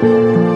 啊。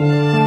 Oh.